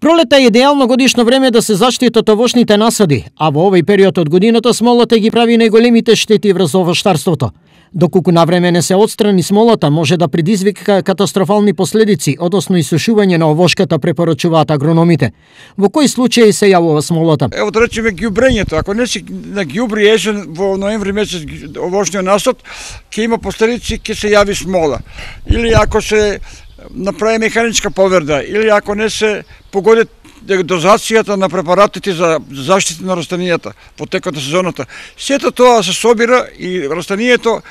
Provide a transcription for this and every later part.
Пролета е идеално годишно време да се заштитат овошните насади, а во овој период од годината смолата ги прави најголемите штети врз овоштарството. Доколку на време не се отстрани смолата, може да предизвика катастрофални последици, односно исушување на овошката, препорачуваат агрономите. Во кои случаи се јавува смолата? Ево да речеме ѓубрењето. Ако не си на ѓубри ежен во ноември месец овошниот насад, ќе има последици, ќе се јави смола. Или ако се направи механичка поверда или ако не се погоди дозацијата на препаратите за заштита на растенијата по текот на сезоната. Сето тоа се собира и растенијето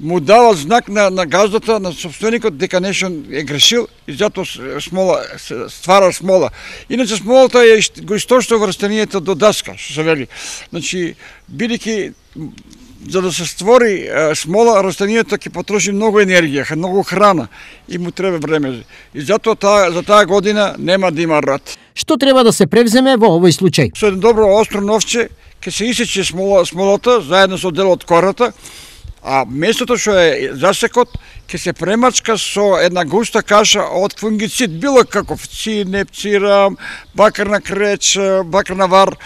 му дава знак на, на газдата, на собственикот, дека нешто е грешил и затоа смола, ствара смола. Иначе смолата е го што растенијето до даска, што се вели. Значи, бидејќи за да се створи смола, растенијата ќе потроши многу енергија, многу храна и му треба време. И затоа таа, за таа година нема да има рад. Што треба да се превземе во овој случај? Со едно добро остро новче ќе се исече смола, смолата заедно со дел од кората, а местото што е засекот ќе се премачка со една густа каша од фунгицид, било каков цинеп, цирам, бакарна креч, бакарна вар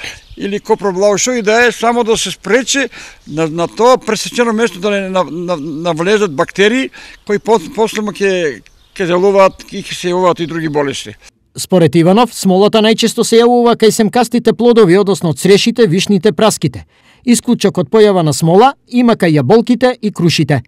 или копроблау, што и да е, само да се спречи на, на тоа пресечено место да не навлезат бактерии кои после ќе ќе делуваат и ќе се јавуваат и други болести. Според Иванов, смолата најчесто се јавува кај семкастите плодови, односно црешите, вишните, праските. Исклучок од појава на смола има кај јаболките и крушите.